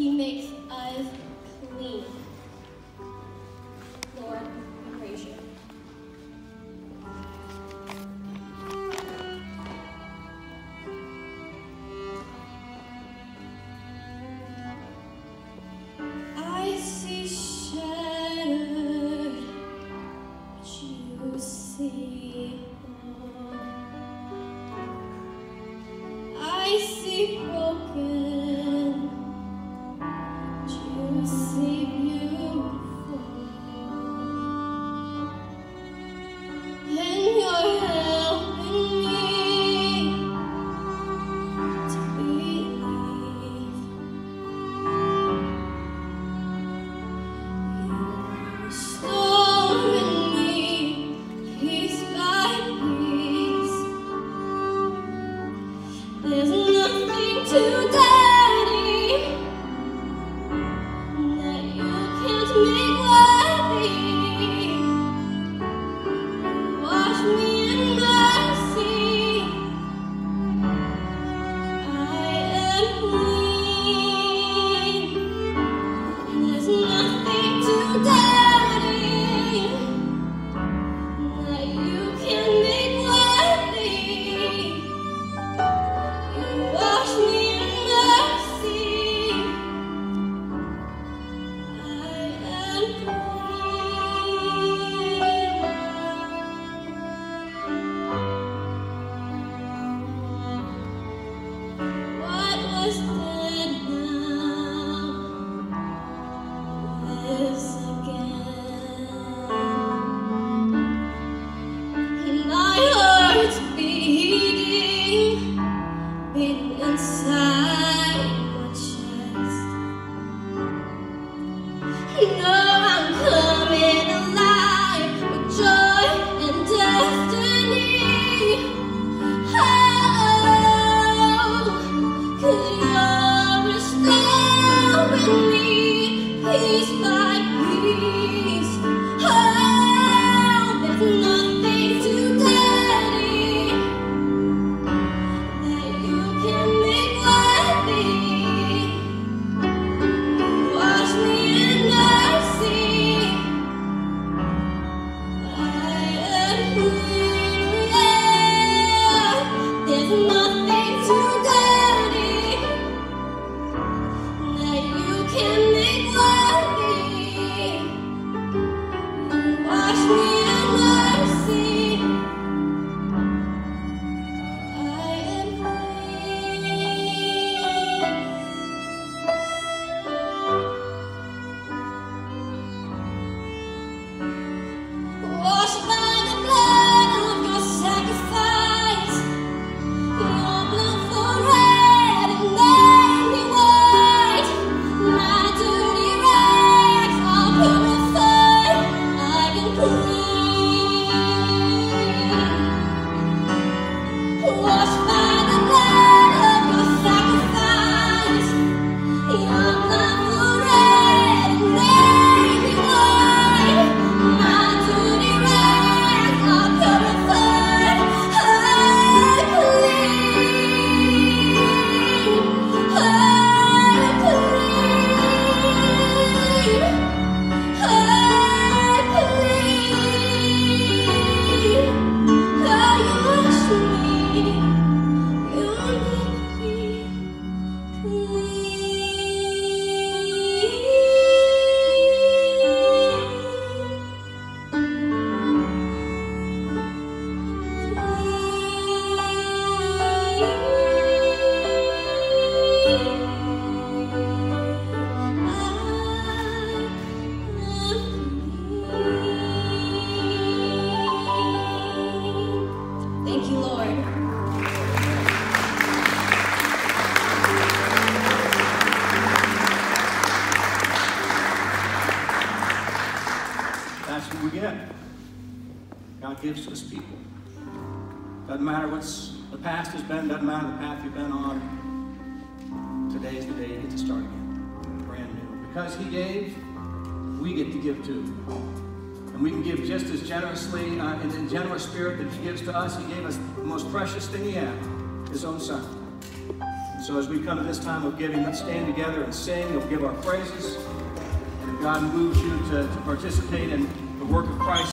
He makes us clean. go. inside chest. You know I'm coming alive with joy and destiny. Oh, You're me, piece by piece. Am God gives to his people. Doesn't matter what's the past has been, doesn't matter the path you've been on. Today is the day you get to start again. Brand new. Because he gave, we get to give too. And we can give just as generously, uh, in the generous spirit that he gives to us. He gave us the most precious thing he had, his own son. So as we come to this time of giving, let's stand together and sing and give our praises. And God moves you to, to participate in the work of Christ.